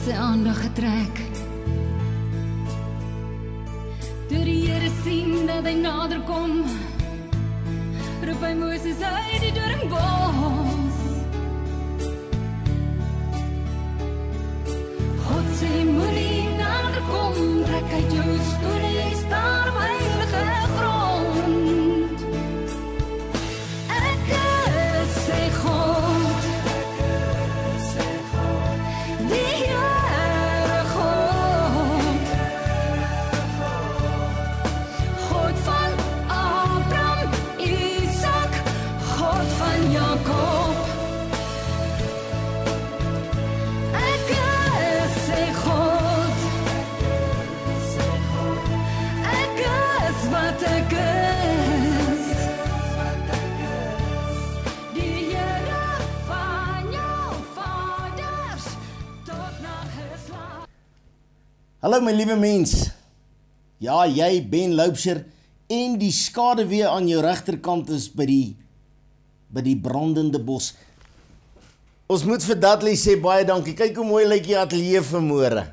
Sy aandag getrek. Toe die Here sien dat hy nader kom, roep hy Moses uit die doringbos. Hallo my liewe mens. Ja, jy Ben Loupser en die skaduwee aan jou regterkant is by die by die brandende bos. Ons moet vir Dudley sê baie dankie. Kyk hoe mooi lyk die ateljee vanmôre.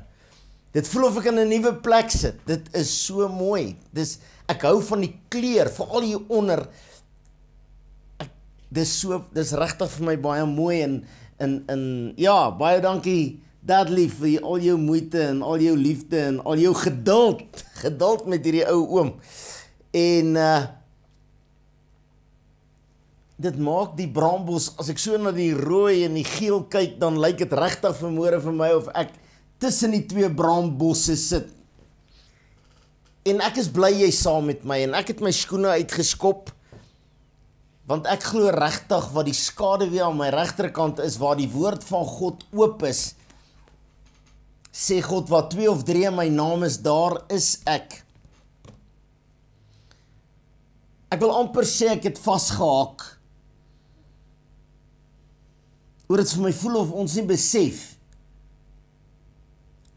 Dit voel of ek in 'n nuwe plek sit. Dit is so mooi. Dis ek hou van die kleur, veral hier onder. Ek, dis so dis regtig vir my baie mooi en in in ja, baie dankie Dudley vir al jou moeite en al jou liefde en al jou geduld. Geduld met hierdie ou oom. En uh dit maak die brambos as ek so na die rooi en die geel kyk dan lyk dit regtig vermoere vir my of ek tussen die twee brambosse sit. En ek is bly jy saam met my en ek het my skoene uitgeskop want ek glo regtig wat die skaduwee aan my regterkant is waar die woord van God oop is. Sê God wat twee of drie in my naam is, daar is ek. Ek wil amper sê ek het vasgehaak. Oor dit vir my voel of ons nie besef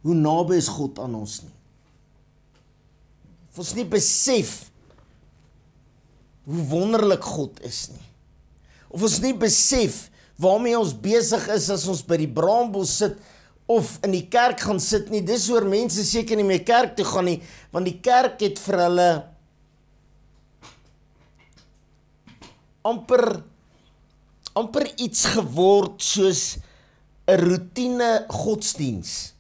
hoe naby is God aan ons nie. Of ons nie besef hoe wonderlik God is nie. Of ons nie besef waarmee ons besig is as ons by die braambos sit of in die kerk gaan sit nie. Dis oor mense seker nie meer kerk toe gaan nie, want die kerk het vir hulle amper amper iets geword soos 'n roetine godsdiens.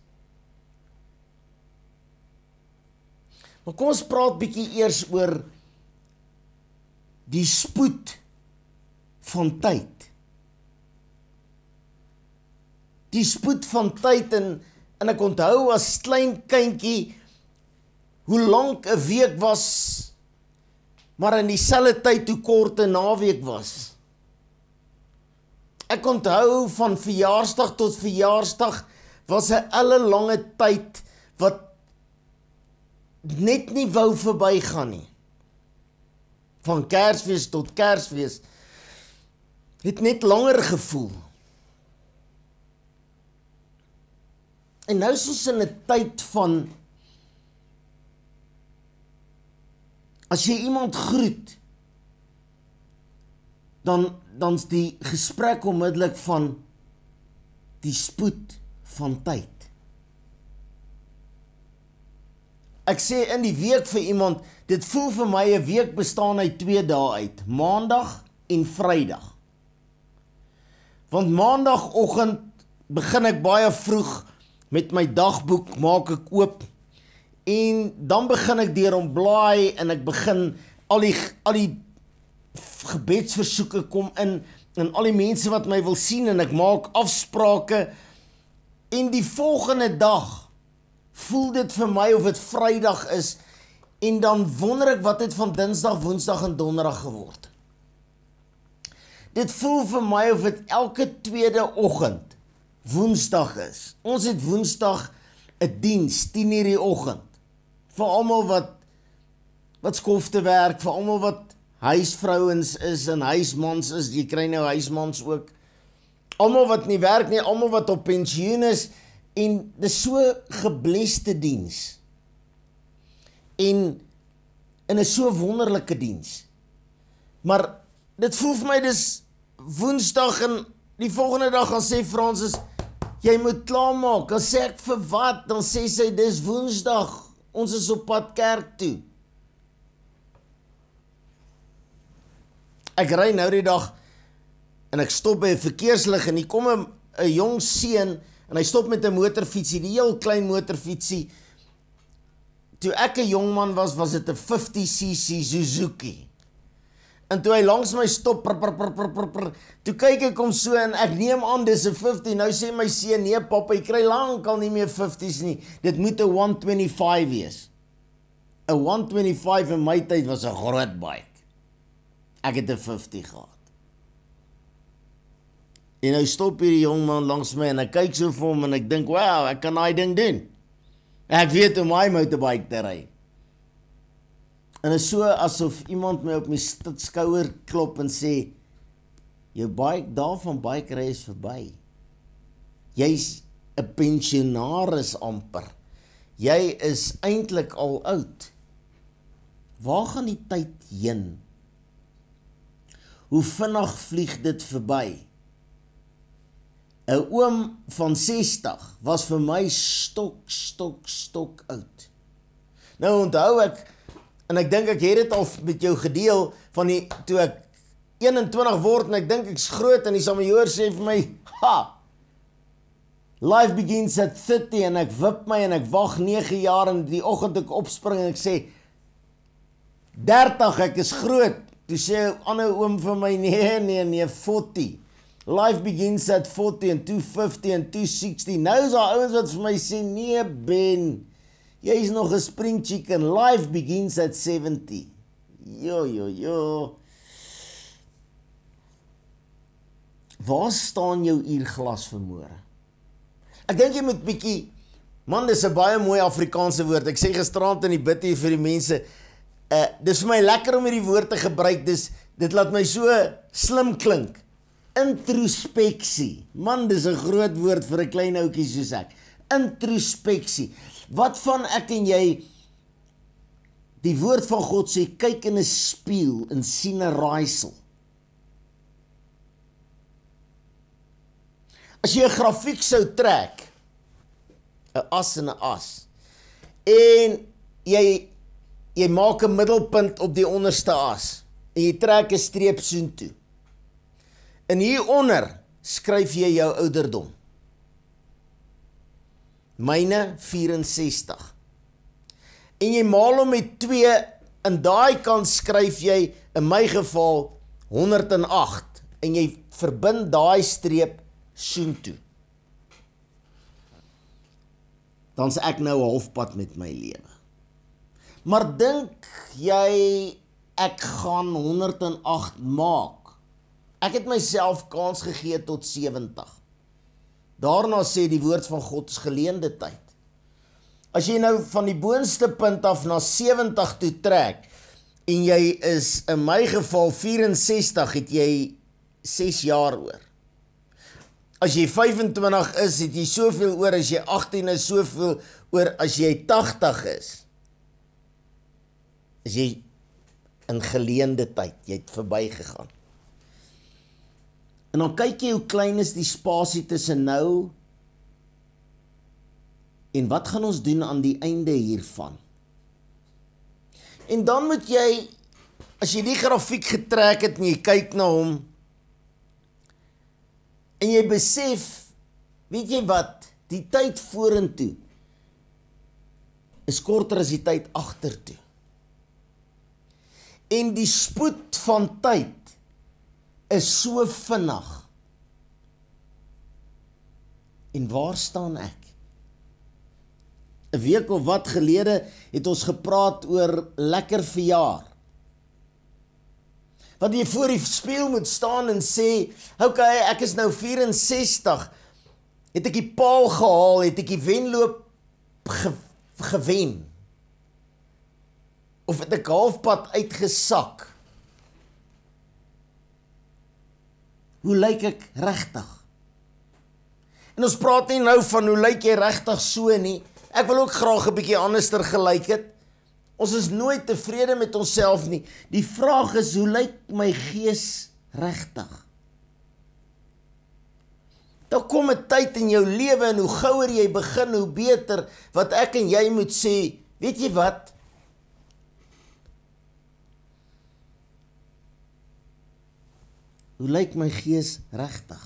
Maar kom ons praat bietjie eers oor die spoed van tyd. Die spoed van tyd en en ek onthou as klein kindjie hoe lank 'n week was maar in dieselfde tyd hoe kort 'n naweek was. Ek onthou van verjaarsdag tot verjaarsdag was 'n ellelange tyd wat net nie wou verbygaan nie. Van Kersfees tot Kersfees het net langer gevoel. En nou is ons in 'n tyd van as jy iemand groet dan dan's die gesprek onmiddellik van die spoed van tyd. Ek sê in die week vir iemand, dit voel vir my 'n week bestaan uit 2 dae uit, Maandag en Vrydag. Want Maandagoggend begin ek baie vroeg met my dagboek, maak ek oop en dan begin ek deur om blaai en ek begin al die al die gebedsversoeke kom in en al die mense wat my wil sien en ek maak afsprake en die volgende dag voel dit vir my of dit Vrydag is en dan wonder ek wat het van Dinsdag, Woensdag en Donderdag geword. Dit voel vir my of dit elke tweede oggend Woensdag is. Ons het Woensdag 'n diens 10:00 die oggend. Vir almal wat wat skof te werk, vir almal wat huisvrouens is en huismans is, jy kry nou huismans ook. Almal wat nie werk nie, almal wat op pensioen is en dis so gebleste diens. En in 'n so wonderlike diens. Maar dit voel vir my dis Woensdag en die volgende dag gaan sê Fransis jy moet klaarmaak. Dan sê ek vir wat? Dan sê sy dis Woensdag. Ons is op pad kerk toe. Ek ry nou die dag en ek stop by 'n verkeerslig en hier kom 'n 'n jong seun en hy stop met 'n motorfietsie, die heel klein motorfietsie. Toe ek 'n jong man was, was dit 'n 50cc Suzuki. En toe hy langs my stop, pr, pr, pr, pr, pr, pr, toe kyk ek hom so en ek neem aan dis 'n 50. Nou sê my seun, "Nee pappa, jy kry lankal nie meer 50s nie. Dit moet 'n 125 wees." 'n 125 in my tyd was 'n groot bike. Ek het 'n 50 gehad. En nou stop hierdie jong man langs my en ek kyk so vir hom en ek dink, "Wow, ek kan daai ding doen." Ek weet hoe my motorbike te ry. En is so asof iemand my op my skouer klop en sê jou bike daarvan bike ry is verby. Jy's 'n pensionaris amper. Jy is eintlik al oud. Waar gaan die tyd heen? Hoe vinnig vlieg dit verby? 'n Oom van 60 was vir my stok stok stok oud. Nou onthou ek En ek dink ek het dit al met jou gedeel van die toe ek 21 word en ek dink ek's groot en die samejoer sê vir my, "Ha. Life begins at 30 en ek wip my en ek wag 9 jaar en die oggend ek opspring en ek sê 30 ek is groot." Toe sê 'n ander oom vir my, "Nee, nee, nee, 40." Life begins at 40 and 250 and 260. Nou is daar ouens wat vir my sê, "Nee, Ben, Jy is nog 'n spring chicken. Life begins at 70. Jo jo jo. Waar staan jou uurglas vermoere? Ek dink jy moet bietjie Man, dis 'n baie mooi Afrikaanse woord. Ek sê gisterand in die bid hier vir die mense, uh dis vir my lekker om hierdie woord te gebruik. Dis dit laat my so slim klink. Introspeksie. Man, dis 'n groot woord vir 'n klein ouetjie soos ek. Introspeksie. Wat van ek en jy die woord van God sê kyk in 'n spieël en sien 'n raaisel. As jy 'n grafiek sou trek, 'n as en 'n as en jy jy maak 'n middelpunt op die onderste as en jy trek 'n streep soontoe. En hieronder skryf jy jou ouderdom. Myne 64. En jy maal hom met 2 in daai kant skryf jy in my geval 108 en jy verbind daai streep soontoe. Dan's ek nou halfpad met my lewe. Maar dink jy ek gaan 108 maak? Ek het myself kans gegee tot 70. Daarna sê die woord van God is geleende tyd. As jy nou van die boonste punt af na 70 toe trek en jy is in my geval 64 het jy 6 jaar oor. As jy 25 is, het jy soveel oor as jy 18 is, soveel oor as jy 80 is. As jy in geleende tyd, jy het verbygegaan. En dan kyk jy hoe klein is die spasie tussen nou en wat gaan ons doen aan die einde hiervan? En dan moet jy as jy die grafiek getrek het en jy kyk na hom en jy besef, weet jy wat, die tyd vorentoe is korter as die tyd agtertoe. En die spoed van tyd is so vinnig. En waar staan ek? 'n Week of wat gelede het ons gepraat oor lekker verjaar. Wat jy voor die spieël moet staan en sê, "Oké, okay, ek is nou 64. Het ek die paal gehaal, het ek die wenloop ge gewen? Of het ek halfpad uitgesak?" Hoe lyk ek regtig? En ons praat nie nou van hoe lyk jy regtig so nie. Ek wil ook graag 'n bietjie anderster gelyk het. Ons is nooit tevrede met onsself nie. Die vraag is hoe lyk my gees regtig? Daar kom 'n tyd in jou lewe en hoe gouer jy begin, hoe beter wat ek en jy moet sê, weet jy wat? Hoe lyk my gees regtig?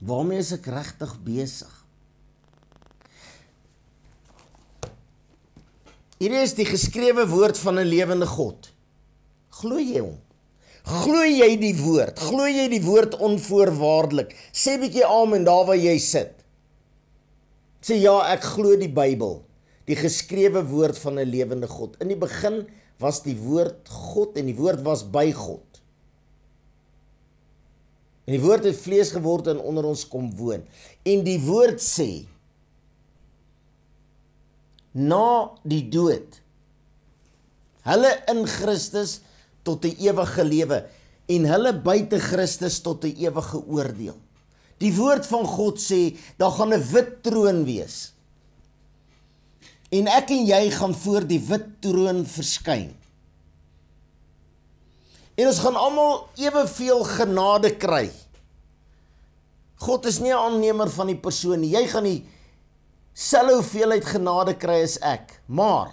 Waarmee is ek regtig besig? Hier is die geskrewe woord van 'n lewende God. Glo jy hom? Glo jy die woord? Glo jy die woord onvoorwaardelik? Sê bietjie amen daar waar jy sit. Sê ja, ek glo die Bybel, die geskrewe woord van 'n lewende God. In die begin was die woord God en die woord was by God. En die woord het vlees geword en onder ons kom woon. En die woord sê na die dood hulle in Christus tot 'n ewige lewe en hulle buite Christus tot 'n ewige oordeel. Die woord van God sê daar gaan 'n wit troon wees. En ek en jy gaan voor die wit troon verskyn. En ons gaan almal eweveel genade kry. God is nie 'n aannemer van die persoon nie. Jy gaan nie selfe hoeveelheid genade kry as ek, maar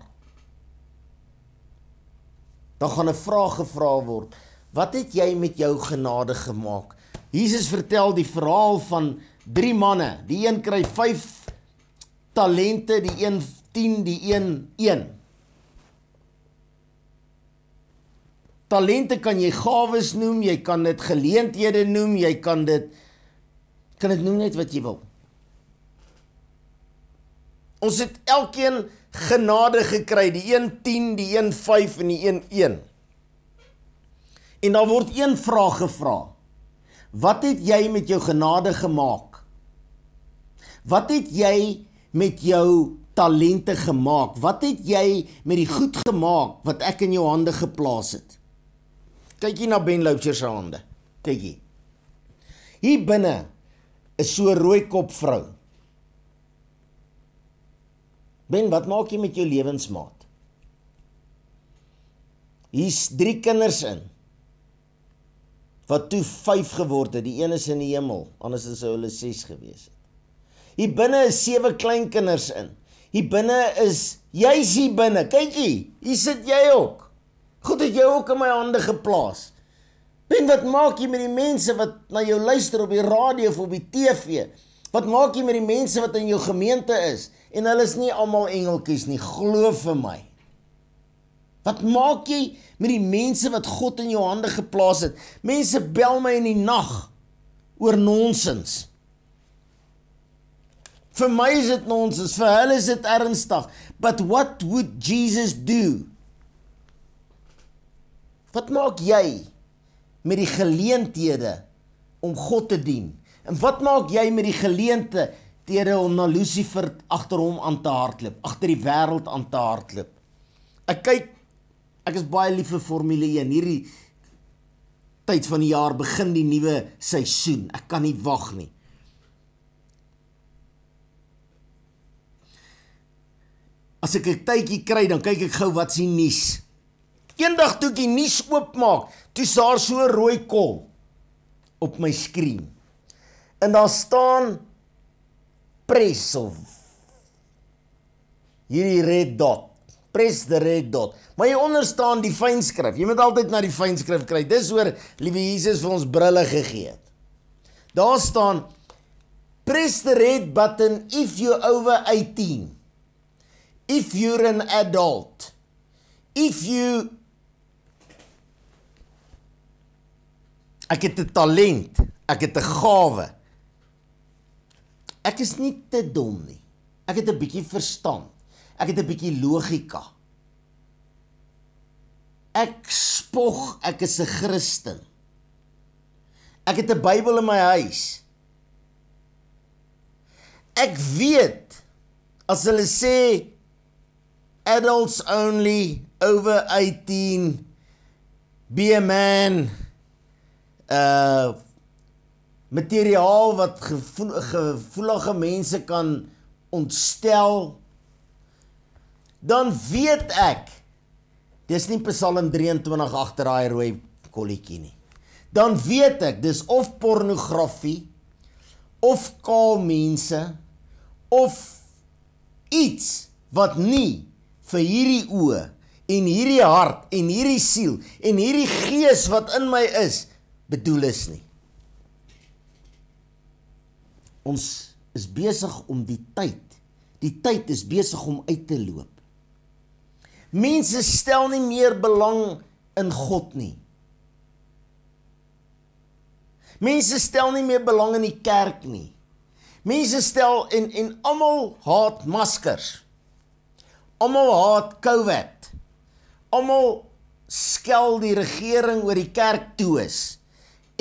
dan gaan 'n vraag gevra word. Wat het jy met jou genade gemaak? Jesus vertel die verhaal van drie manne. Die een kry 5 talente, die een 10, die een 1. Talente kan jy gawes noem, jy kan dit geleenthede noem, jy kan dit kan dit noem net wat jy wil. Ons het elkeen genade gekry, die een 10, die een 5 en die een 1. En daar word een vraag gevra. Wat het jy met jou genade gemaak? Wat het jy met jou talente gemaak? Wat het jy met die goed gemaak wat ek in jou hande geplaas het? Kyk hier na Ben Loucher se hande. Kyk hier. Hier binne is so rooi kop vrou. Ben, wat maak jy met jou lewensmaat? Hier's 3 kinders in. Wat toe 5 geword het. Die een is in die hemel, anders sou hulle 6 gewees het. Hier binne is 7 kleinkinders in. Hier binne is jy's hier binne. Kykie, hier sit jy ook. God het jou ook in my hande geplaas. Ben, wat maak jy met die mense wat na jou luister op die radio of op die TV? Wat maak jy met die mense wat in jou gemeente is? En hulle is nie almal engeltjies nie, glo vir my. Wat maak jy met die mense wat God in jou hande geplaas het? Mense bel my in die nag oor nonsens. Vir my is dit nonsens, vir hulle is dit ernstig. But what would Jesus do? Wat maak jy met die geleenthede om God te dien? En wat maak jy met die geleenthede om na Lucifer agter hom aan te hardloop, agter die wêreld aan te hardloop? Ek kyk ek is baie lief vir Formule 1. Hierdie tyd van die jaar begin die nuwe seisoen. Ek kan nie wag nie. As ek 'n tydjie kry, dan kyk ek gou wat se nuus. Eendag toe ek die nuus oopmaak, toe saar so 'n rooi kol op my skerm. En daar staan press of hierdie red dot. Press the red dot. Maar hier onder staan die fynskrif. Jy moet altyd na die fynskrif kyk. Dis oor liewe Jesus vir ons brille gegee het. Daar staan press the red button if you over 18 if you're an adult if you ek het 'n talent ek het 'n gawe. Ek is nie te dom nie. Ek het 'n bietjie verstand. Ek het 'n bietjie logika. Ek spog ek is 'n Christen. Ek het 'n Bybel in my huis. Ek weet as hulle sê adults only over 18 be a man uh materiaal wat gevoel, gevoelige mense kan ontstel dan weet ek Dis nie Psalm 23 agter daai rooi kolletjie nie. Dan weet ek dis of pornografie of kaal mense of iets wat nie vir hierdie oë en hierdie hart en hierdie siel en hierdie gees wat in my is bedoel is nie. Ons is besig om die tyd. Die tyd is besig om uit te loop. Mense stel nie meer belang in God nie. Mense stel nie meer belang in die kerk nie. Mense stel en en almal haat maskers. Almal haat COVID. Almal skel die regering oor die kerk toe is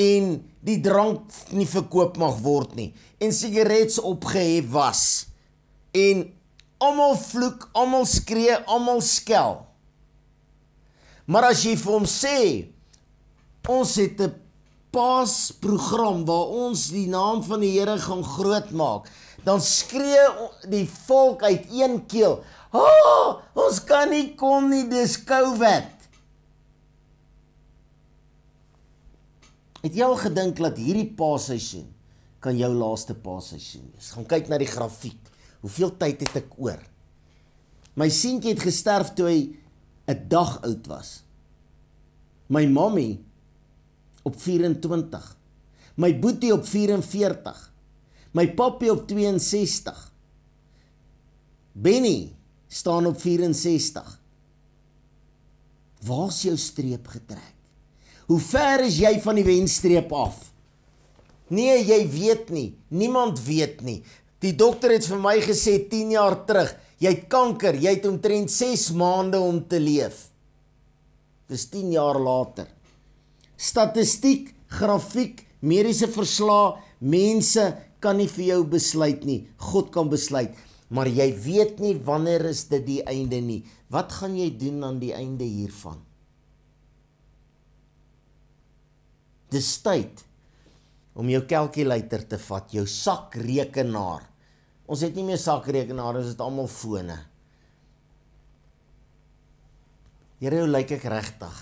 en die drank nie verkoop mag word nie en sigarette opgehef was en almal vloek, almal skree, almal skel. Maar as jy vir hom sê ons het 'n paasprogram waar ons die naam van die Here gaan grootmaak, dan skree die volk uit een keel: "Ha, oh, ons kan nie kom nie, dis COVID." Het jy al gedink dat hierdie paasseisoen kan jou laaste paasseisoen wees? Gaan kyk na die grafiek. Hoeveel tyd het ek oor? My seentjie het gesterf toe hy 'n dag oud was. My mammie op 24. My boetie op 44. My pappie op 62. Benny staan op 64. Waar's jou streep getrek? Hoe ver is jy van die wenstreep af? Nee, jy weet nie. Niemand weet nie. Die dokter het vir my gesê 10 jaar terug, jy het kanker, jy het omtrent 6 maande om te leef. Dis 10 jaar later. Statistiek, grafiek, mediese verslae, mense kan nie vir jou besluit nie. God kan besluit, maar jy weet nie wanneer is dit die einde nie. Wat gaan jy doen aan die einde hiervan? Dis tyd om jou kalkulator te vat, jou sakrekenaar Ons het nie meer sakrekenaar, ons het almal fone. Here, hoe lyk ek regtig?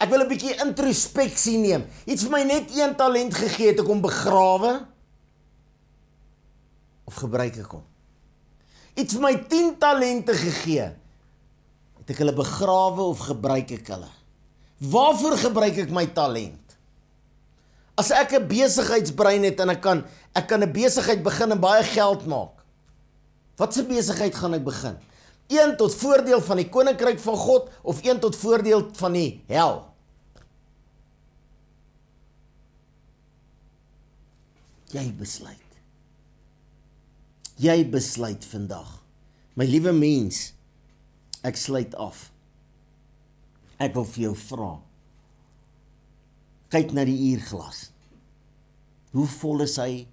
Ek wil 'n bietjie introspeksie neem. Iets vir my net een talent gegee het ek om begrawe of gebruik ek hom? Iets vir my 10 talente gegee. Het ek hulle begrawe of gebruik ek hulle? Waarvoor gebruik ek my talent? As ek 'n besigheidsbrein het en ek kan ek kan 'n besigheid begin en baie geld maak. Wat 'n besigheid gaan ek begin? Een tot voordeel van die koninkryk van God of een tot voordeel van die hel? Jy besluit. Jy besluit vandag. My liewe mens, ek sluit af. Ek wil vir jou vra kyk na die uurglas. Hoe vol is hy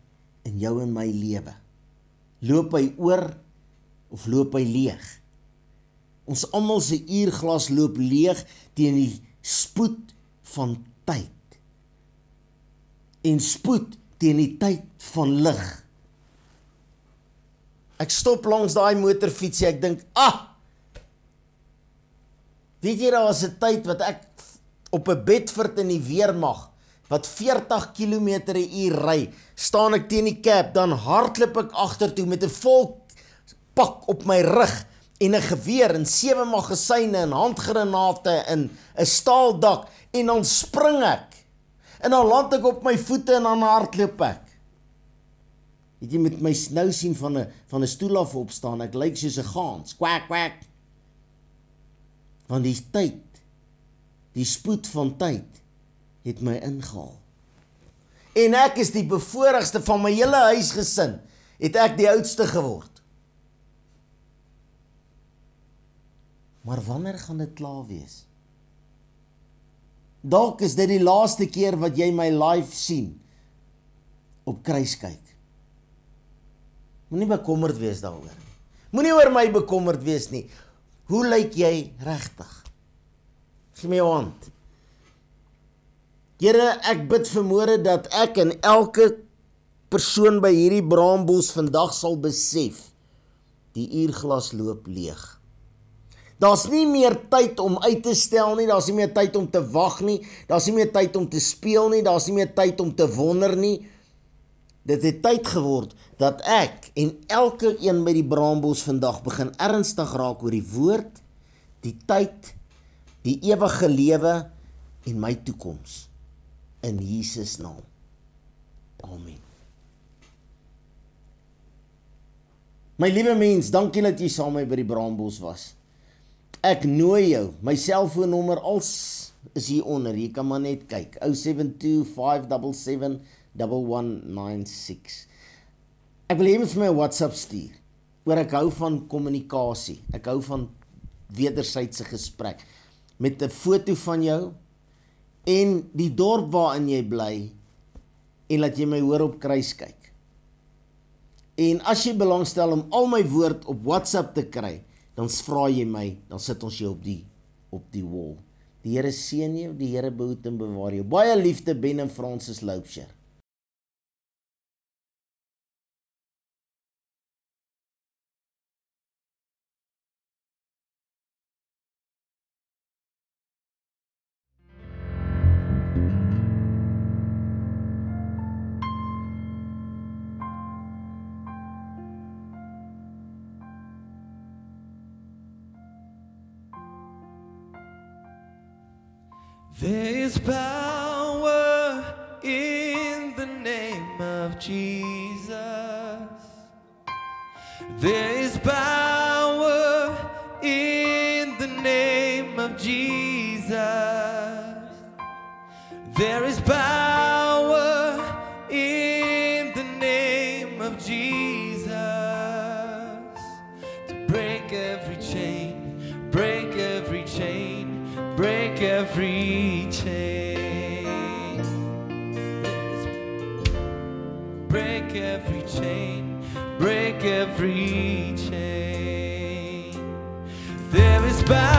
in jou en my lewe? Loop hy oor of loop hy leeg? Ons almal se uurglas loop leeg teen die spoed van tyd. En spoed teen die tyd van lig. Ek stop langs daai motorfietsie, ek dink, "Ag! Weet jy daar was 'n tyd wat ek op 'n Bedford in die weermag wat 40 km/h ry, staan ek teen die cab, dan hardloop ek agtertoe met 'n vol pak op my rug en 'n geweer en sewe magasyne en handgranate in 'n staaldak en dan spring ek. En dan land ek op my voete en dan hardloop ek. Het jy met my nou sien van 'n van 'n stoel af opstaan, ek lyk soos 'n gaans. Kwak kwak. Want die tyd die spoed van tyd het my ingehaal. En ek is die bevoordeelste van my hele huisgesin, het ek die oudste geword. Maar wanneer gaan dit klaar wees? Dalk is dit die laaste keer wat jy my live sien op kruis kyk. Moenie bekommerd wees daaroor nie. Moenie oor my bekommerd wees nie. Hoe lyk jy regtig? Gee my jou hand. Here, ek bid vermoere dat ek en elke persoon by hierdie braambos vandag sal besef die uurglas loop leeg. Daar's nie meer tyd om uit te stel nie, daar's nie meer tyd om te wag nie, daar's nie meer tyd om te speel nie, daar's nie meer tyd om te wonder nie. Dit het tyd geword dat ek en elke een by die Braambos vandag begin ernstig raak oor die woord, die tyd, die ewige lewe en my toekoms in Jesus naam. Amen. My liewe mens, dankie dat jy saam met my by die Braambos was. Ek nooi jou. My selfoonnommer als is hier onder. Jy kan maar net kyk. 0725771196. Ek wil hê jy moet vir my 'n WhatsApp stuur. Oor ek hou van kommunikasie. Ek hou van wederwysige gesprek met 'n foto van jou en die dorp waarin jy bly en laat jy my hoor op kruis kyk. En as jy belangstel om al my woord op WhatsApp te kry, dan vra jy my, dan sit ons jou op die op die wall. Die Here seën jou, die Here behoed en bewaar jou. Baie liefde Ben en Francis Loubser. There is power in the name of Jesus. There is power in the name of Jesus. There is power goodbye.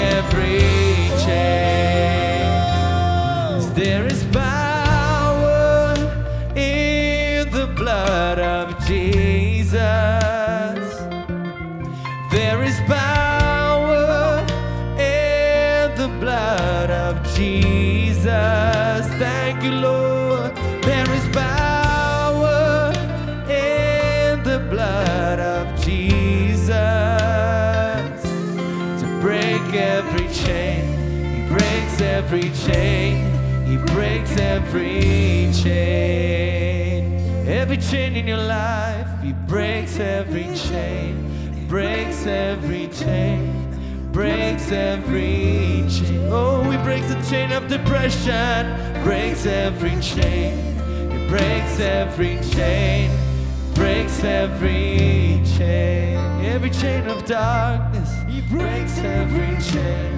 Every every chain. He breaks every chain. Every chain in your life, He breaks every chain. Breaks every chain. Breaks every chain. Oh, He breaks the chain of depression. Breaks every chain. He breaks every chain. Breaks every chain. Every chain of darkness. He breaks every chain.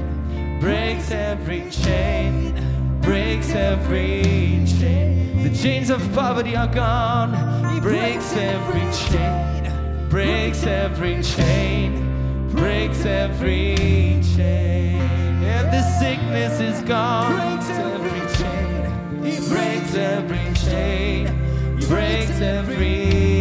Breaks every chain. Breaks every chain. The chains of poverty are gone. He breaks every chain. Breaks every chain. Breaks every chain. And the sickness is gone. Breaks every chain. He breaks every chain. He breaks every